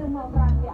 这么慢呀